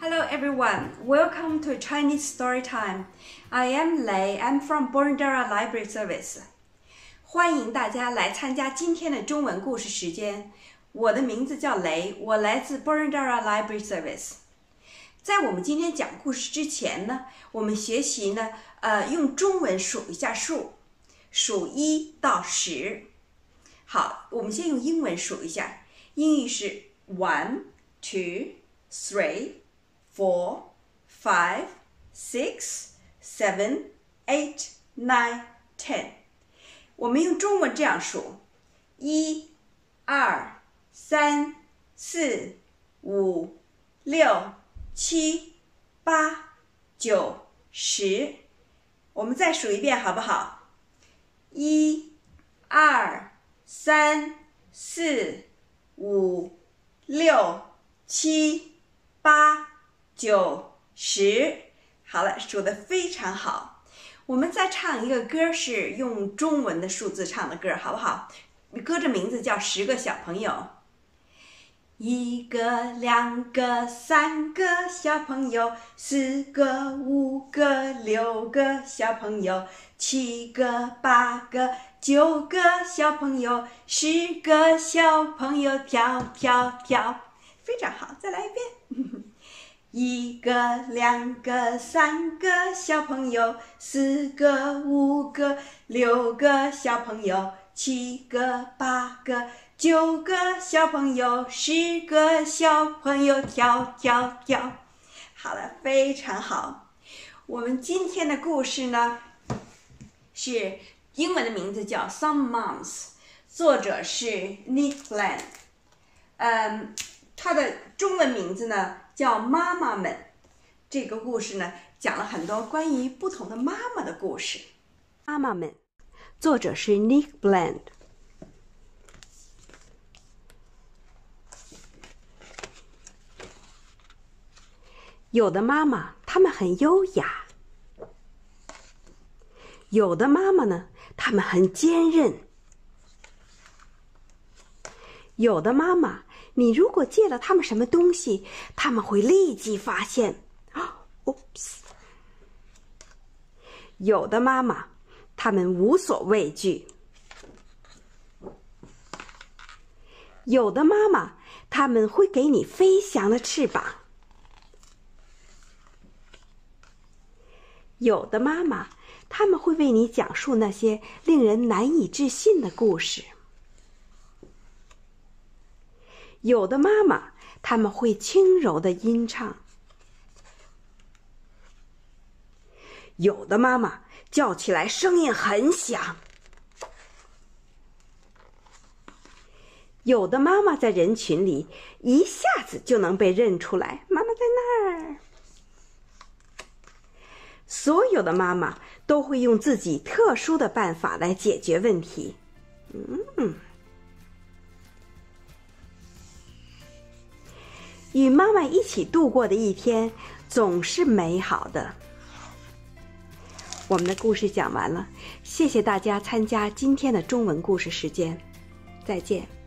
Hello everyone, welcome to Chinese Story Time. I am Lei. I'm from Boroondara Library Service. 欢迎大家来参加今天的中文故事时间。我的名字叫雷，我来自 Boroondara Library Service。在我们今天讲故事之前呢，我们学习呢，呃，用中文数一下数，数一到十。好，我们先用英文数一下，英语是 one, two, three. Four, five, six, seven, eight, nine, ten。我们用中文这样数：一、二、三、四、五、六、七、八、九、十。我们再数一遍，好不好？一、二、三、四、五、六、七、八。九十，好了，数的非常好。我们再唱一个歌，是用中文的数字唱的歌，好不好？歌的名字叫《十个小朋友》。一个，两个，三个小朋友，四个，五个，六个小朋友，七个，八个，九个小朋友，十个小朋友跳跳跳，非常好，再来一遍。一个，两个，三个小朋友，四个，五个，六个小朋友，七个，八个，九个小朋友，十个小朋友，跳跳跳。好了，非常好。我们今天的故事呢，是英文的名字叫《Some Moms》，作者是 Nick Land。嗯，它的中文名字呢？叫妈妈们，这个故事呢讲了很多关于不同的妈妈的故事。妈妈们，作者是 Nick Bland。有的妈妈她们很优雅，有的妈妈呢她们很坚韧，有的妈妈。你如果借了他们什么东西，他们会立即发现。Oops！有的妈妈，他们无所畏惧；有的妈妈，他们会给你飞翔的翅膀；有的妈妈，他们会为你讲述那些令人难以置信的故事。有的妈妈，他们会轻柔的吟唱；有的妈妈叫起来声音很响；有的妈妈在人群里一下子就能被认出来，妈妈在那儿。所有的妈妈都会用自己特殊的办法来解决问题。嗯。与妈妈一起度过的一天总是美好的。我们的故事讲完了，谢谢大家参加今天的中文故事时间，再见。